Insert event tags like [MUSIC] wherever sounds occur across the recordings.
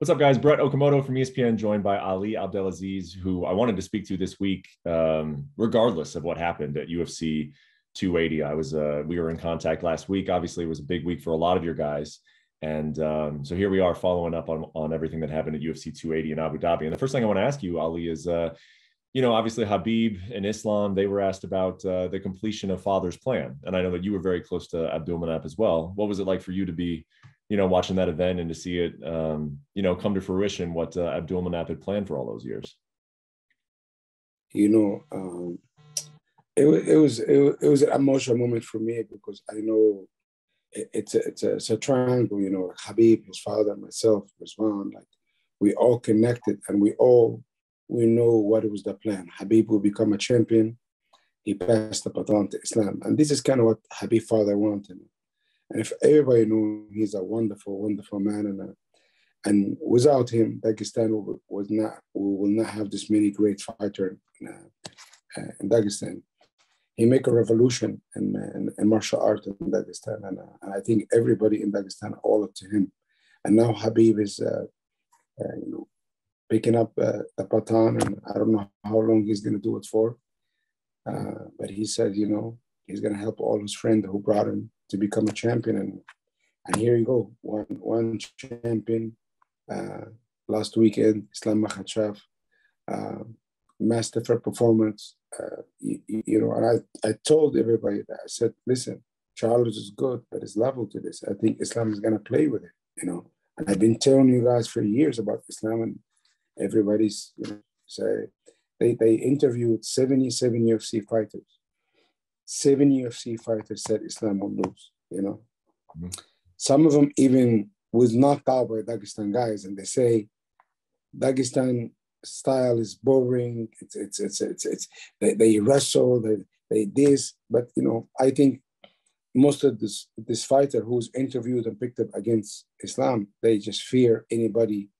What's up, guys? Brett Okamoto from ESPN, joined by Ali Abdelaziz, who I wanted to speak to this week, um, regardless of what happened at UFC 280. I was, uh, we were in contact last week. Obviously, it was a big week for a lot of your guys, and um, so here we are, following up on on everything that happened at UFC 280 in Abu Dhabi. And the first thing I want to ask you, Ali, is, uh, you know, obviously Khabib and Islam, they were asked about uh, the completion of Father's plan, and I know that you were very close to Abdulmanap as well. What was it like for you to be you know, watching that event and to see it, um, you know, come to fruition what uh, Abdulmanap had planned for all those years? You know, um, it, it was it, it was an emotional moment for me because I know it, it's a, it's a, it's a triangle. You know, Khabib, his father, myself, Rizwan, like we all connected and we all we know what was the plan. Khabib will become a champion. He passed the baton to Islam, and this is kind of what Khabib father wanted. And if everybody knew he's a wonderful, wonderful man, and a, and without him, Dagestan was not we will not have this many great fighter in, uh, in Dagestan. He make a revolution in, in, in martial art in Dagestan, and, uh, and, I think everybody in Dagestan owe it to him. And now Khabib is, uh, uh you know, picking up uh, the baton, and I don't know how long he's going to do it for. Uh, but he said, you know, he's going to help all his friends who brought him to become a champion. And and here you go, one one champion. Uh, last weekend, Islam Makhachev, uh, masterful performance. Uh, you, you, know, and I, I told everybody that I said, listen, Charles is good, but it's level to this. I think Islam is gonna play with it, you know. And I've been telling you guys for years about Islam, and everybody's you know say they they interviewed 77 UFC fighters seven UFC fighters said Islam will lose, you know. Mm-hmm. Some of them even was knocked out by Dagestan guys, and they say Dagestan style is boring. It's it's it's it's, it's they, they wrestle, they they this, but you know, I think most of this this fighter who's interviewed and picked up against Islam, they just fear anybody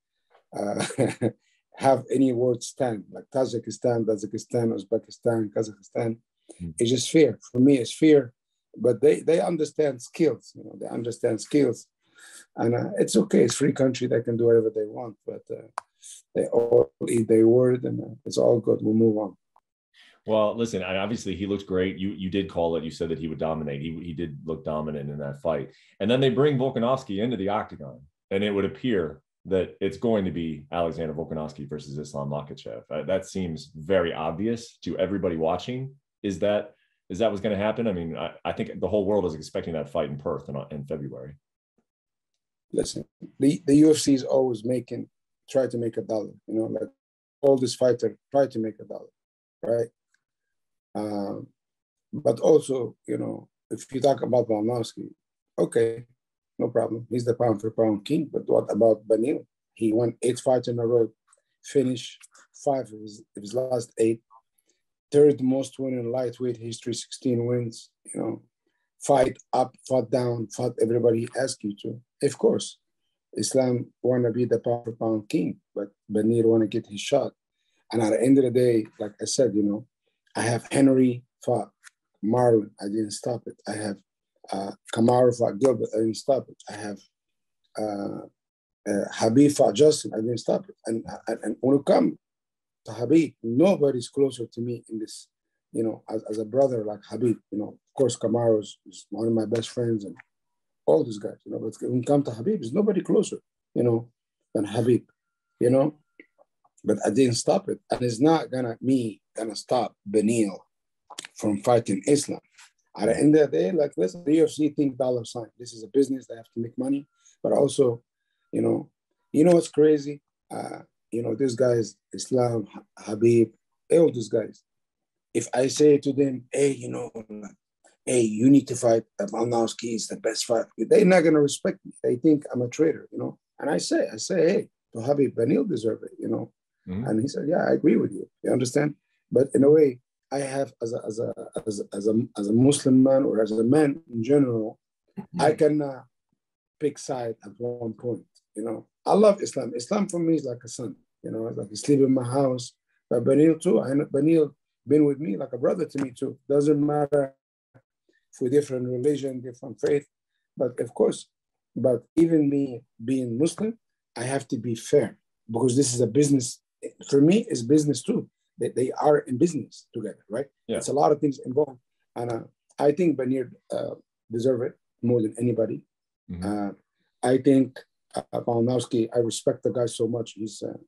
uh, [LAUGHS] have any word stand like Tajikistan, Tajikistan, Uzbekistan, Kazakhstan. Mm. It's just fear. For me, it's fear. But they they understand skills. You know, they understand skills, and uh, it's okay. It's free country. They can do whatever they want. But uh, they all eat their word, and uh, it's all good. We'll move on. Well, listen, obviously he looked great. You you did call it. You said that he would dominate. He, he did look dominant in that fight. And then they bring Volkanovski into the octagon, and it would appear that it's going to be Alexander Volkanovski versus Islam Makhachev. Uh, that seems very obvious to everybody watching is that is that what's going to happen? I mean, I, I think the whole world is expecting that fight in Perth in, in February. Listen, the, the UFC is always making, try to make a dollar, you know, like all this fighter try to make a dollar, right? Um, but also, you know, if you talk about Volkanovski, okay, no problem. He's the pound for pound king. But what about Beneil? He won eight fights in a row, finished five of his, of his last eight third most win in lightweight history, 16 wins, you know, fight up, fought down, fought everybody asked you to. Of course, Islam want to be the pound pound king, but Beneil want to get his shot. And at the end of the day, like I said, you know, I have Henry fought Marlon, I didn't stop it. I have uh, Kamaru fought Gilbert, I didn't stop it. I have uh, uh, Khabib fought Justin, I didn't stop it. And, and, and when it comes to Khabib. Nobody's closer to me in this, you know, as, as a brother like Khabib, You know, of course, Kamaru is, is one of my best friends and all these guys, you know, but when it comes to Khabib, there's nobody closer, you know, than Khabib, you know. But I didn't stop it. And it's not gonna me gonna stop Beneil from fighting Islam. At the end of the day, like listen, the UFC think dollar sign. This is a business, they have to make money, but also, you know, you know what's crazy? Uh, you know, these guys, Islam, Khabib, all these guys. If I say to them, hey, you know, hey, you need to fight Volkanovski is the best fight, they're not gonna respect me. They think I'm a traitor, you know. And I say, I say, hey, to Khabib Beneil deserve it, you know. Mm-hmm. And he said, yeah, I agree with you. You understand? But in a way, I have as a as a as a as a, as a Muslim man or as a man in general, mm-hmm. I can uh, pick side at one point, you know. I love Islam. Islam for me is like a son. You know, it's like he sleep in my house. But Beneil too. I know Beneil been with me like a brother to me too. Doesn't matter for different religion, different faith. But of course, but even me being Muslim, I have to be fair because this is a business. For me, it's business too. They, they are in business together, right? Yeah. It's a lot of things involved. And uh, I think Beneil uh, deserve it more than anybody. Mm-hmm. Uh, I think uh, I respect the guy so much. He's uh,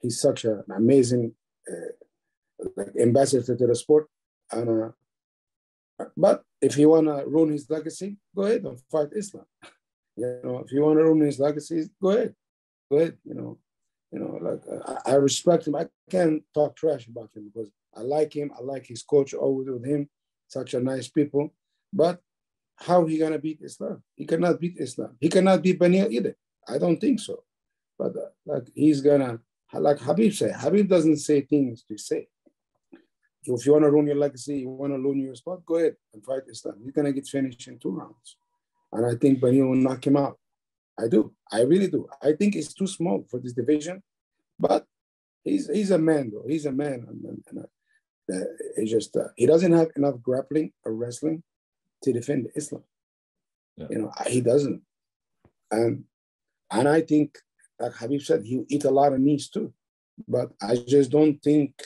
he's such an amazing uh, like ambassador to the sport. And uh, but if you want to ruin his legacy, go ahead and fight Islam. [LAUGHS] you know, if you want to ruin his legacy, go ahead, go ahead. You know, you know, like uh, I, I respect him. I can't talk trash about him because I like him. I like his coach always with him. Such a nice people. But how he gonna beat Islam? He cannot beat Islam. He cannot beat Beneil either. I don't think so. But uh, like he's gonna, like Khabib said, Khabib doesn't say things to say. If you want to ruin your legacy, you want to ruin your spot, go ahead and fight Islam. You're gonna get finished in two rounds, and I think Beneil will knock him out. I do. I really do. I think he's too small for this division, but he's he's a man though. He's a man, and, and, and uh, it's just uh, he doesn't have enough grappling or wrestling to defend Islam. Yeah. You know, he doesn't. And and I think, like Khabib said, he'll eat a lot of knees too. But I just don't think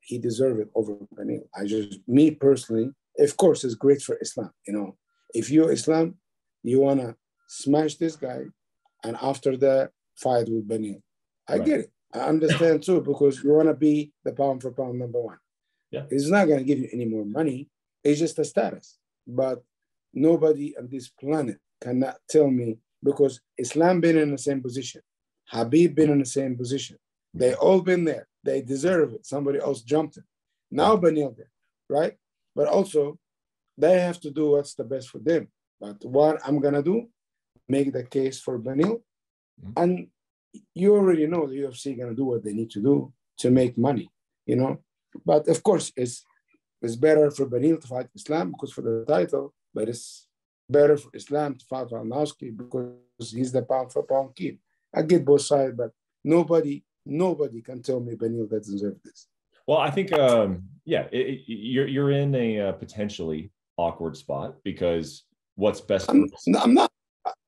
he deserves it over Beneil. I just, me personally, of course, it's great for Islam. You know, if you're Islam, you wanna smash this guy, and after that, fight with Beneil. I right. get it. I understand too because you wanna be the pound for pound number one. Yeah. He's not gonna give you any more money. It's just a status. But nobody on this planet cannot tell me because Islam been in the same position, Khabib been in the same position. They all been there. They deserve it. Somebody else jumped it. Now Beneil there, right? But also, they have to do what's the best for them. But what I'm gonna do, make the case for Beneil, mm-hmm. and you already know the UFC gonna do what they need to do to make money, you know. But of course, it's it's better for Beneil to fight Islam because for the title, but it's better for Islam to fight Volkanovski because he's the pound for pound kid. I get both sides, but nobody, nobody can tell me Beneil doesn't deserve this. Well, I think, um, yeah, it, it, you're you're in a uh, potentially awkward spot because what's best. I'm, I'm, not.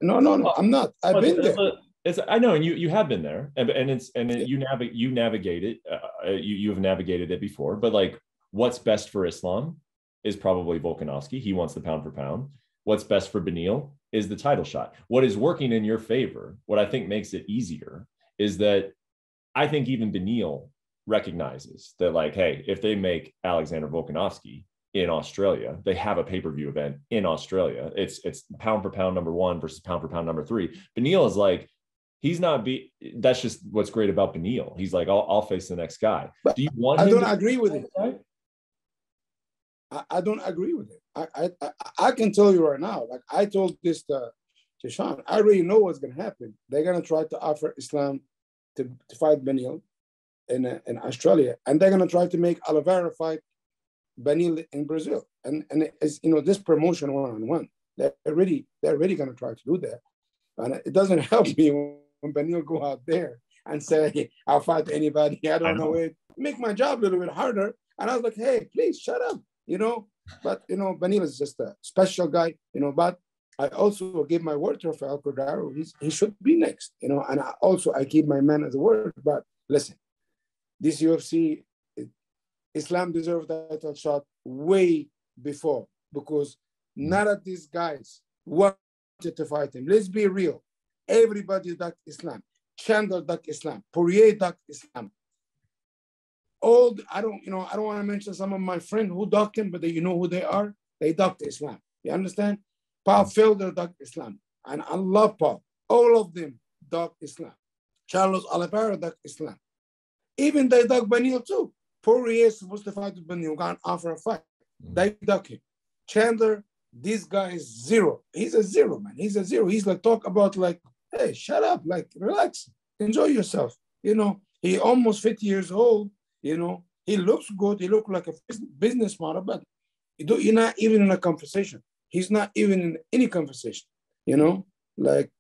No, no, no. I'm not. I've been there. It's, I know, and you you have been there, and, and it's and it, you navigate you navigate it. Uh, you you have navigated it before, but like what's best for Islam is probably Volkanovski. He wants the pound for pound. What's best for Beneil is the title shot. What is working in your favor, what I think makes it easier, is that I think even Beneil recognizes that, like, hey, if they make Alexander Volkanovski in Australia, they have a pay-per-view event in Australia. It's it's pound for pound number one versus pound for pound number three. Beneil is like, he's not be that's just what's great about Beneil. He's like, I'll, I'll face the next guy. But Do you want I don't agree with it. Guy? I, I don't agree with it. I, I I can tell you right now, like I told this to, to Sean, I already know what's gonna happen. They're gonna try to offer Islam to, to fight Beneil in uh, in Australia, and they're gonna try to make Oliveira fight Beneil in Brazil. And and it's you know this promotion one on one. They're already they're already gonna try to do that, and it doesn't [LAUGHS] help me when Beneil go out there and say I'll fight anybody. I don't I know. know it. Make my job a little bit harder. And I was like, hey, please shut up you know. But you know, Beneil is just a special guy, you know. But I also give my word to Rafael Cordeiro. He's, he should be next, you know. And I also I keep my man as a word. But listen, this UFC, Islam deserved that shot way before because none of these guys wanted to fight him. Let's be real. Everybody ducked Islam. Chandler ducked Islam. Poirier ducked Islam all I don't, you know, I don't want to mention some of my friends who ducked him, but they, you know who they are. They ducked Islam. You understand? Paul Felder ducked Islam, and I love Paul. All of them ducked Islam. Charles Oliveira ducked Islam. Even they ducked Beneil too. Poirier is supposed to fight with Beneil, got offer a fight. Mm-hmm. They duck him. Chandler, this guy is zero. He's a zero, man. He's a zero. He's like talk about like, hey, shut up, like relax, enjoy yourself. You know, he almost 50 years old you know, he looks good. He looks like a business model, but you're not even in a conversation. He's not even in any conversation. You know, like,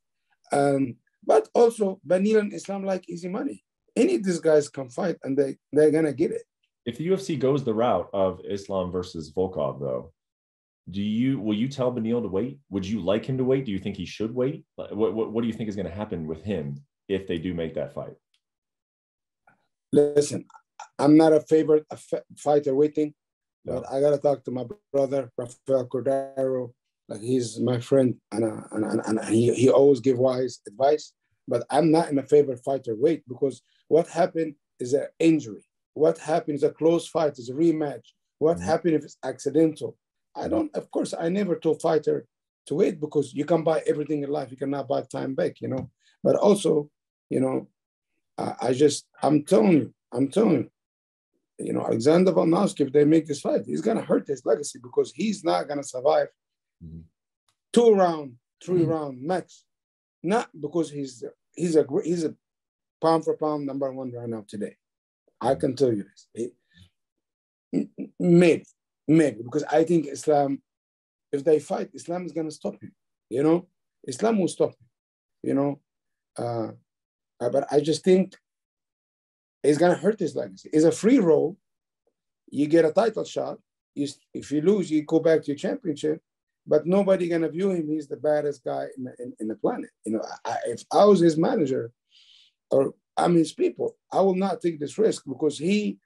um, but also Beneil and Islam like easy money. Any of these guys can fight, and they they're gonna get it. If the UFC goes the route of Islam versus Volkov, though, do you will you tell Beneil to wait? Would you like him to wait? Do you think he should wait? What what, what do you think is going to happen with him if they do make that fight? Listen, I'm not a favorite fighter waiting, no. but I gotta talk to my brother Rafael Cordeiro. Like he's my friend, and uh, and, and, and he, he always give wise advice. But I'm not in a favorite fighter wait because what happened is an injury. What happened is a close fight, is a rematch. What mm-hmm. happened if it's accidental? I don't, of course, I never told fighter to wait because you can buy everything in life. You cannot buy time back, you know. But also, you know, I, I just, I'm telling you, I'm telling you, you know, Alexander Volkanovski, if they make this fight, he's gonna hurt his legacy because he's not gonna survive mm-hmm. two round, 3 mm-hmm. round max. Not because he's he's a he's a pound for pound number one right now today. I mm-hmm. can tell you this. He, maybe, maybe because I think Islam, if they fight, Islam is gonna stop him. You know, Islam will stop him. You know, uh, but I just think it's gonna hurt his legacy. It's a free roll. You get a title shot. You, if you lose, you go back to your championship. But nobody gonna view him. He's the baddest guy in the, in, in the planet. You know, I, if I was his manager, or I'm his people, I will not take this risk because he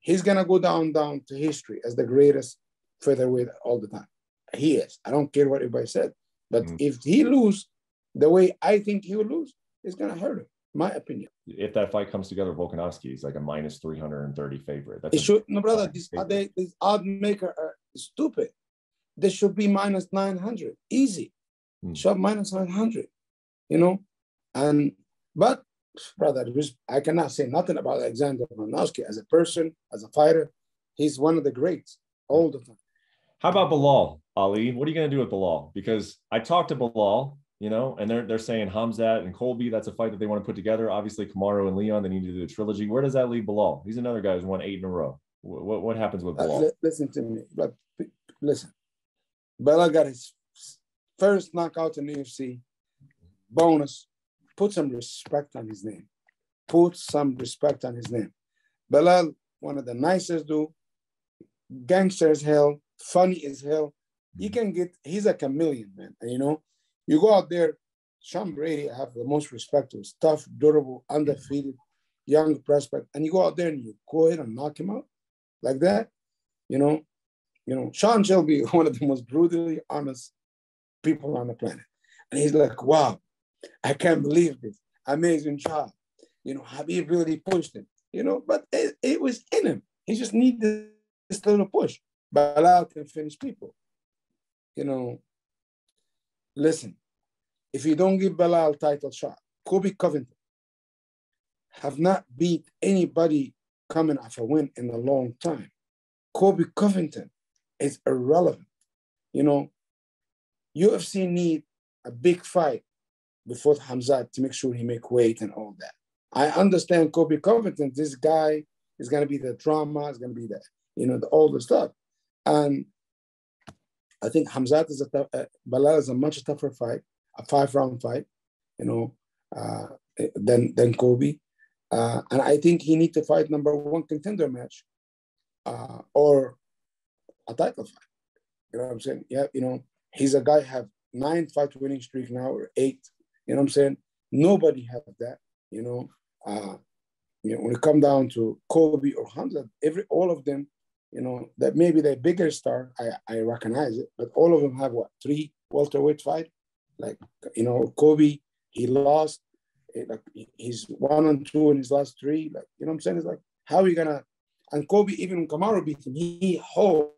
he's gonna go down down to history as the greatest featherweight all the time. He is. I don't care what everybody said. But mm-hmm. if he lose the way I think he will lose, it's gonna hurt him my opinion. If that fight comes together, Volkanovski is like a minus 330 favorite. That's it should, no, brother, these, they, these odd maker are stupid. They should be minus 900, easy. Hmm. Should minus 900, you know? And, but, brother, I cannot say nothing about Alexander Volkanovski as a person, as a fighter. He's one of the greats all the time. How about Belal, Ali? What are you going to do with Belal? Because I talked to Belal you know, and they're they're saying Khamzat and Colby, that's a fight that they want to put together. Obviously, Kamaru and Leon, they need to do a trilogy. Where does that leave Belal? He's another guy who's won eight in a row. What what happens with uh, Belal? listen to me, but listen. Belal got his first knockout in the UFC. Bonus. Put some respect on his name. Put some respect on his name. Belal, one of the nicest dude, gangster as hell, funny as hell. You mm-hmm. can get, he's a chameleon, man. You know, you go out there, Sean Brady, I have the most respect to. tough, durable, undefeated, young prospect, and you go out there and you go ahead and knock him out like that. You know, you know, Sean Shelby, [LAUGHS] one of the most brutally honest people on the planet, and he's like, "Wow, I can't believe this, amazing job." You know, Khabib really pushed him. You know, but it, it was in him. He just needed this little push. Belal can finish people. You know, Listen, if you don't give Belal title shot, Colby Covington have not beat anybody coming off a win in a long time. Colby Covington is irrelevant. You know, UFC need a big fight before Khamzat to make sure he make weight and all that. I understand Colby Covington, this guy is going to be the drama, is going to be the, you know, the, all the stuff. And I think Khamzat is a tough, uh, is a much tougher fight, a five round fight, you know, uh, than than Colby, uh, and I think he need to fight number one contender match, uh, or a title fight. You know what I'm saying? Yeah, you know, he's a guy have nine fight winning streak now or eight. You know what I'm saying? Nobody have that. You know, uh, you know when it come down to Colby or Hamza, every all of them you know, that maybe the bigger star, I, I recognize it, but all of them have what, three welterweight fight? Like, you know, Colby, he lost, eh, like he's one and two in his last three. Like, you know what I'm saying? It's like, how are you gonna, and Colby, even when Kamaru beat him, he hoped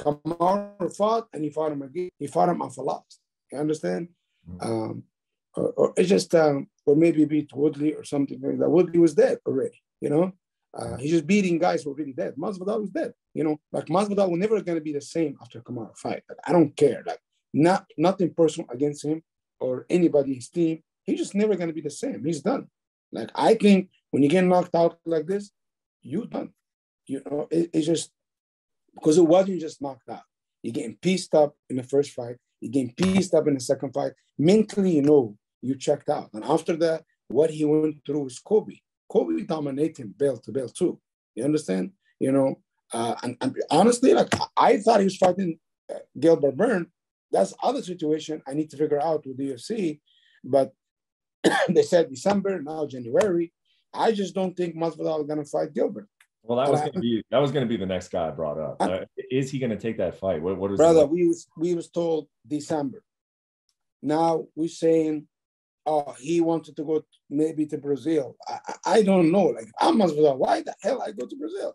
Kamaru fought and he fought him again. He fought him off a loss. You understand? Mm-hmm. Um, or, or, it's just, um, or maybe beat Woodley or something like that. Woodley was dead already, you know? Uh, he's just beating guys who are really dead. Masvidal was dead. You know, like Masvidal will never going to be the same after Kamaru fight. Like, I don't care. Like not nothing personal against him or anybody in his team. He's just never going to be the same. He's done. Like I think when you get knocked out like this, you done. You know, it, it's just because it wasn't just knocked out. You're getting pieced up in the first fight. You're getting pieced up in the second fight. Mentally, you know, you checked out. And after that, what he went through is Colby. Colby dominating belt to belt too. You understand? You know, Uh, and, and, honestly, like I thought he was fighting uh, Gilbert Burns. That's other situation I need to figure out with the UFC. But [CLEARS THROAT] they said December, now January. I just don't think Masvidal is going to fight Gilbert. Well, that was going to be that was going to be the next guy I brought up. Uh, is he going to take that fight? What, what is brother? We was we was told December. Now we're saying, oh, he wanted to go maybe to Brazil. I, I don't know. Like I'm Masvidal. Why the hell I go to Brazil?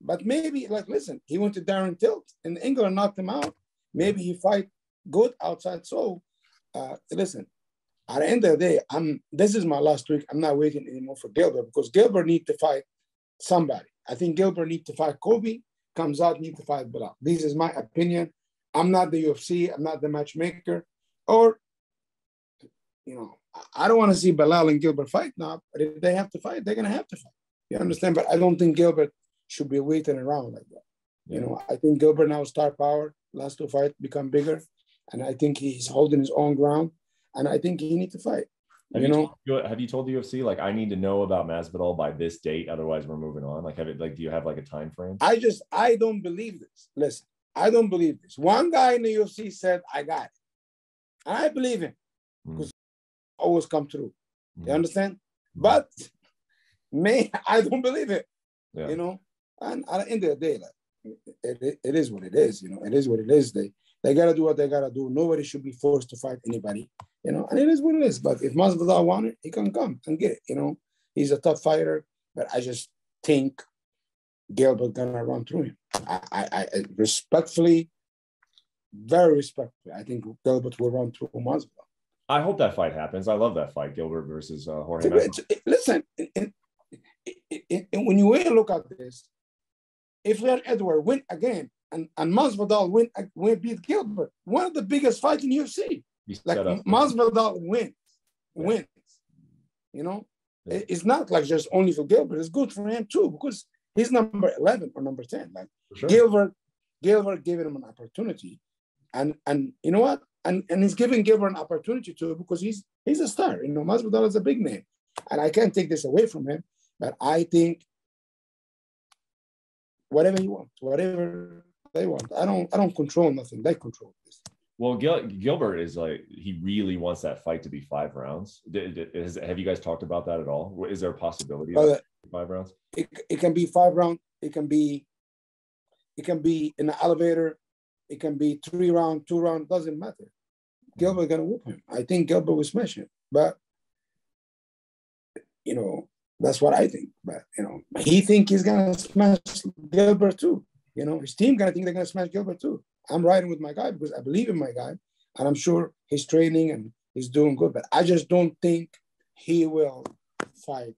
But maybe like listen, he went to Darren Till in England, knocked him out. Maybe he fight good outside. So uh, listen, at the end of the day, I'm this is my last week. I'm not waiting anymore for Gilbert because Gilbert need to fight somebody. I think Gilbert need to fight Colby, Comes out need to fight Belal. This is my opinion. I'm not the UFC. I'm not the matchmaker. Or, you know, I don't want to see Belal and Gilbert fight now. But if they have to fight, they're gonna have to fight. You understand? But I don't think Gilbert should be waiting around like that. You know, I think Gilbert now star power. Last two fights become bigger, and I think he's holding his own ground and I think he needs to fight. Have you, you know, told, have you told the UFC like I need to know about Masvidal by this date, otherwise we're moving on? Like, have it like do you have like a time frame? I just I don't believe this. Listen, I don't believe this. One guy in the UFC said I got it, and I believe him because mm. always come true. Mm. You understand? Mm. But me, [LAUGHS] I don't believe it. Yeah. You know, and at the end of the day, like it, it, it is what it is. You know, it is what it is. They they gotta do what they gotta do. Nobody should be forced to fight anybody, you know. And it is what it is. But if Masvidal want it, he can come and get it. You know, he's a tough fighter. But I just think Gilbert gonna run through him. I, I, I respectfully, very respectfully, I think Gilbert will run through Masvidal. I hope that fight happens. I love that fight, Gilbert versus uh, Jorge. Listen, when you look at this, if Leon Edward win again, and, and Masvidal win, uh, win beat Gilbert. One of the biggest fights in UFC. Like Masvidal wins, yeah. wins. You know, yeah. it's not like just only for Gilbert. It's good for him too because he's number eleven or number ten. Like sure. Gilbert, Gilbert gave him an opportunity, and and you know what? And and he's giving Gilbert an opportunity too because he's he's a star. You know, Masvidal is a big name, and I can't take this away from him. But I think whatever you want, whatever they want. I don't I don't control nothing. They control this. Well, Gil- Gilbert is like he really wants that fight to be five rounds. Is, have you guys talked about that at all? Is there a possibility of uh, five rounds? It, it can be five round. It can be it can be in the elevator. It can be three round, two round. Doesn't matter. Gilbert gonna whoop him. I think Gilbert will smash him. But you know that's what I think. But you know he think he's gonna smash Gilbert too. You know, his team gonna think they're gonna smash Gilbert too. I'm riding with my guy because I believe in my guy, and I'm sure he's training and he's doing good. But I just don't think he will fight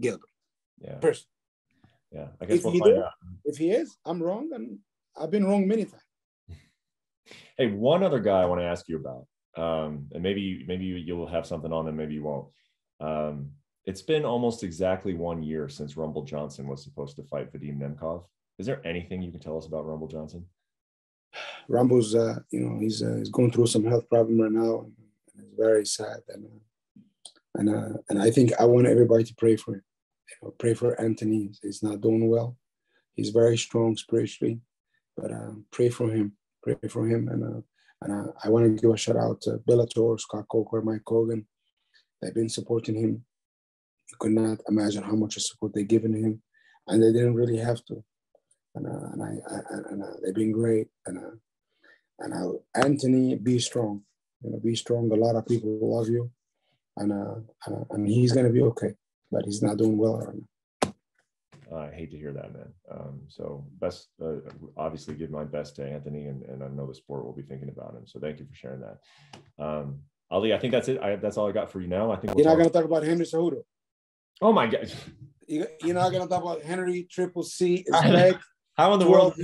Gilbert. Yeah. First. Yeah, I guess if we'll he find out. If he is, I'm wrong, and I've been wrong many times. [LAUGHS] Hey, one other guy I want to ask you about, um, and maybe maybe you'll have something on him, maybe you won't. Um, it's been almost exactly one year since Rumble Johnson was supposed to fight Vadim Nemkov. Is there anything you can tell us about Rumble Johnson? Rumble's, uh, you know, he's uh, he's going through some health problem right now, and, it's very sad. And uh, and uh, and I think I want everybody to pray for him. You know, pray for Anthony. He's not doing well. He's very strong spiritually, but uh, pray for him. Pray for him. And uh, and I want to give a shout out to Bellator, Scott Coker, Mike Kogan. They've been supporting him. You could not imagine how much support they've given him, and they didn't really have to and, uh, and I, I and uh, they've been great. And uh, and uh, Anthony, be strong. You know, be strong. A lot of people love you, and uh, and, uh, and he's gonna be okay. But he's not doing well right now. I hate to hear that, man. Um, so best, uh, obviously, give my best to Anthony, and, and I know the sport will be thinking about him. So thank you for sharing that. Um, Ali, I think that's it. I, that's all I got for you now. I think we'll you're not going to talk about Henry Cejudo. Oh my god! You, are not going to talk about Henry Triple C. [LAUGHS] Is back. How in the world?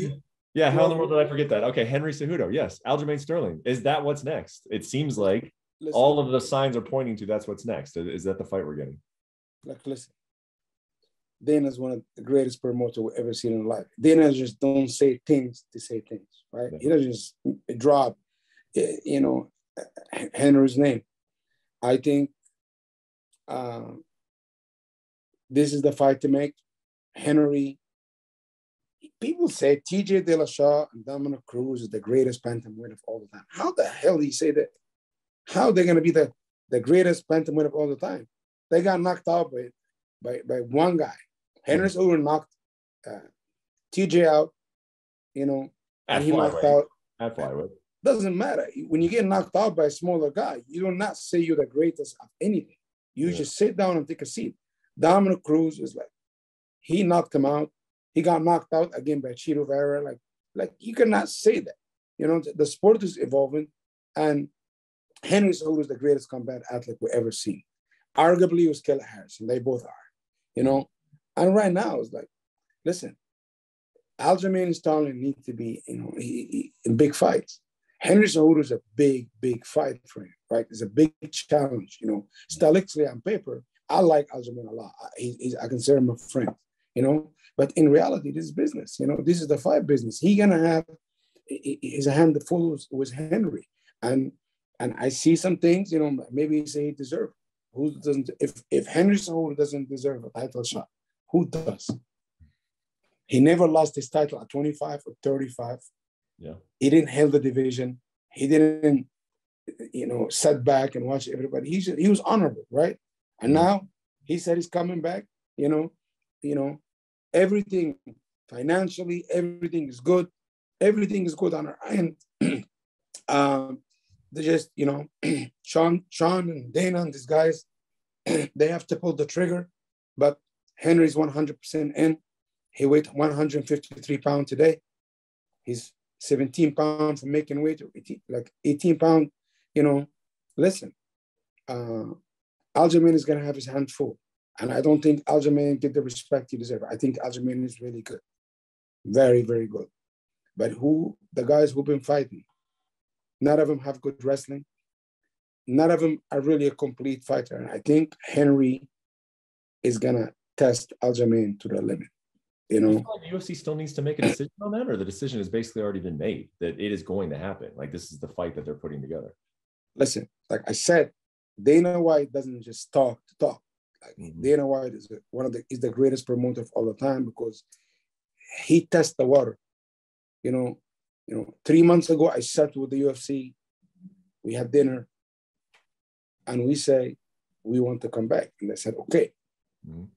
Yeah, how in the world did I forget that? Okay, Henry Cejudo. Yes, Aljamain Sterling. Is that what's next? It seems like listen, all of the signs are pointing to that's what's next. Is that the fight we're getting? Like, listen, Dana's one of the greatest promoter we've ever seen in life. Dana just don't say things to say things, right? Yeah. He doesn't just drop, eh, you know, Henry's name. I think uh, this is the fight to make. Henry people say TJ Dillashaw and Dominick Cruz is the greatest bantamweight of all the time. How the hell do you say that? How are they going to be the, the greatest bantamweight of all the time? They got knocked out by, by, by one guy. Henry Cejudo knocked uh, TJ out, you know, At and he knocked out. At flyweight. Doesn't matter. When you get knocked out by a smaller guy, you do not say you're the greatest of anything. You Yeah. just sit down and take a seat. Dominick Cruz is like, he knocked him out. He got knocked out again by Chito Vera. Like, like you cannot say that. You know, the sport is evolving, and Henry Cejudo is the greatest combat athlete we've ever seen. Arguably, it was Kayla Harrison. They both are. You know, and right now it's like, listen, Aljamain and Sterling need to be, you know, he, he- in big fights. Henry Cejudo is a big, big fight for him, right? It's a big challenge, you know. Stylistically on paper, I like Aljamain a lot. He, I consider him a friend, you know. But in reality, this is business, you know. This is the fight business. He gonna have his hand full with- Henry, and and I see some things, you know. Maybe he say he deserve. it. Who doesn't? If if Henry Cejudo doesn't deserve a title shot, who does? He never lost his title at 25 or 35. Yeah. He didn't hold the division. He didn't, you know, sit back and watch everybody. He he was honorable, right? And now he said he's coming back. You know, you know, everything financially, everything is good. Everything is good on our end. [CLEARS THROAT] um, they just, you know, [CLEARS THROAT] Sean, Sean and Dana and these guys, [CLEARS THROAT] they have to pull the trigger. But Henry's 100% in. He weighed 153 pounds today. He's 17 pounds from making weight, 18 like 18 pound. You know, listen, uh, Aljamain is gonna have his hands full, and I don't think Aljamain get the respect he deserves. I think Aljamain is really good, very very good. But who the guys who've been fighting, none of them have good wrestling. None of them are really a complete fighter, and I think Henry is gonna test Aljamain to the limit. You know, the UFC still needs to make a decision on that, or the decision has basically already been made that it is going to happen? Like this is the fight that they're putting together. listen, like I said, Dana White doesn't just talk to talk. Mhm. Dana White is one of the is the greatest promoter of all the time because he tests the water. You know, you know, three months ago I sat with the UFC, we had dinner, and we say we want to come back. And they said, okay. Mhm.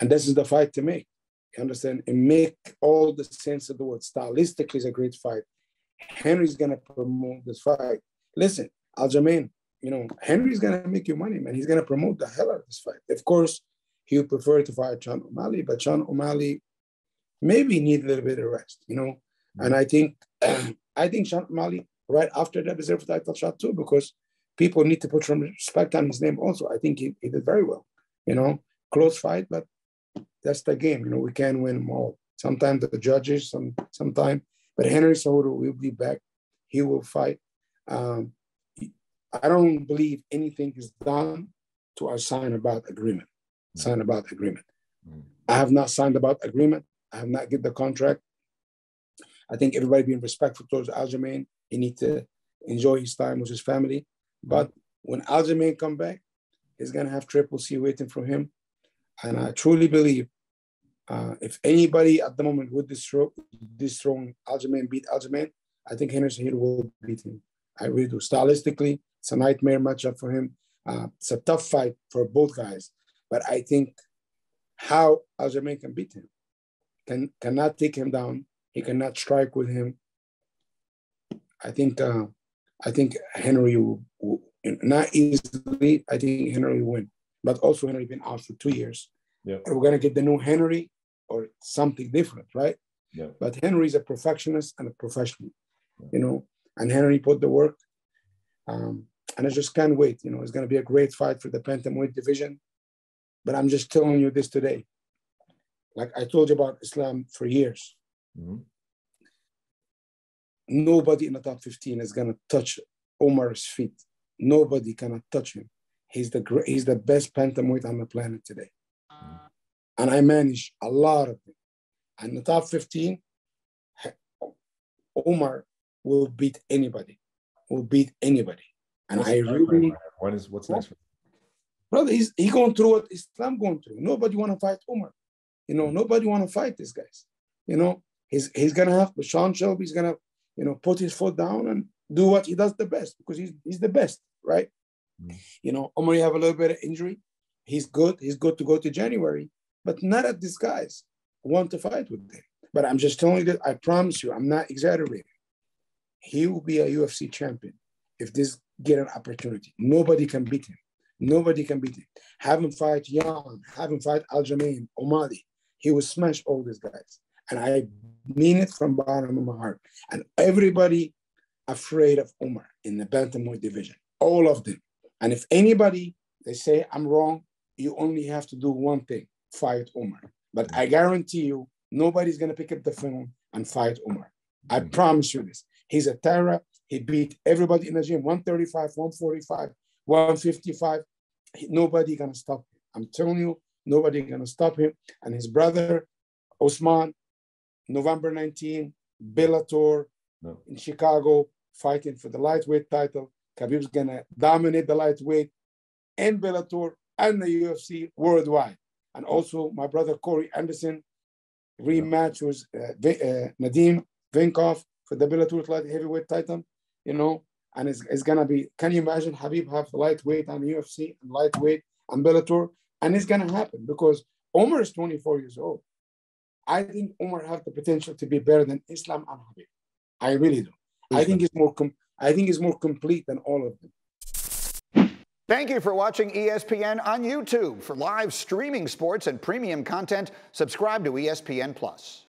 And this is the fight to make. You understand? And make all the sense of the word. Stylistically, is a great fight. Henry's gonna promote this fight. Listen, Aljamain, you know, Henry's gonna make you money, man. He's gonna promote the hell out of this fight. Of course, he would prefer to fight Sean O'Malley, but Sean O'Malley maybe need a little bit of rest, you know. And I think [CLEARS THROAT] I think Sean O'Malley right after that deserves a title shot too, because people need to put some respect on his name also. I think he, he did very well, you know. Close fight, but that's the game. You know, we can't win them all. Sometimes the judges, some sometime. But Henry Cejudo will be back. He will fight. Um, I don't believe anything is done to our sign about agreement. Sign about agreement. Mhm. I have not signed about agreement. I have not get the contract. I think everybody being respectful towards Aljamain. He need to enjoy his time with his family. But when Aljamain come back, he's gonna have Triple C waiting for him. And I truly believe uh, if anybody at the moment would destroy, destroy Aljamain, beat Aljamain, I think Henderson Cejudo will beat him. I really do. Stylistically, it's a nightmare matchup for him. Uh, it's a tough fight for both guys. But I think how Aljamain can beat him, can cannot take him down. He cannot strike with him. I think uh, I think Henry will, will not easily. I think Henry will win, but also Henry been out for two years. Yeah. We're gonna get the new Henry or something different, right? Yeah. But Henry is a perfectionist and a professional, you know. And Henry put the work, um, and I just can't wait. You know, it's gonna be a great fight for the bantamweight division. But I'm just telling you this today. Like I told you about Islam for years, Mhm. nobody in the top 15 is gonna touch Umar's feet. Nobody cannot touch him. He's the great, he's the best bantamweight on the planet today. And I manage a lot of them. And the top 15, Umar will beat anybody. Will beat anybody. And What's I the time frame really? When is what's next? brother, he's he going through what Islam going through. Nobody want to fight Umar. You know, nobody want to fight these guys. you know, he's he's gonna have Sean Shelby's gonna, you know, put his foot down and do what he does the best because he's he's the best, right? Mm. You know, Umar, you have a little bit of injury. He's good. He's good to go to January, but not at these guys want to fight with him. But I'm just telling you that I promise you, I'm not exaggerating. He will be a UFC champion if this get an opportunity. Nobody can beat him. Nobody can beat him. Have him fight Yan, have him fight Aljamain, Omadi. He will smash all these guys. And I mean it from bottom of my heart. And everybody afraid of Umar in the bantamweight division, all of them. And if anybody, they say I'm wrong, you only have to do one thing, fight Umar. But I guarantee you, nobody's gonna pick up the phone and fight Umar. I mm-hmm. promise you this. He's a terror. He beat everybody in the gym, 135, 145, 155. Nobody gonna stop him. I'm telling you, nobody gonna stop him. And his brother, Usman, November 19, Bellator no. in Chicago, fighting for the lightweight title. Khabib's gonna dominate the lightweight and Bellator and the UFC worldwide. And also my brother Corey Anderson rematch was uh, uh, Vadim Nemkov for the Bellator light heavyweight title, you know, and it's, it's gonna be. Can you imagine Khabib have lightweight and UFC and lightweight and Bellator, and it's gonna happen because Umar is 24 years old. I think Umar have the potential to be better than Islam and Khabib. I really do. I think he's more. Com- I think he's more complete than all of them. Thank you for watching ESPN on YouTube. For live streaming sports and premium content, subscribe to ESPN Plus.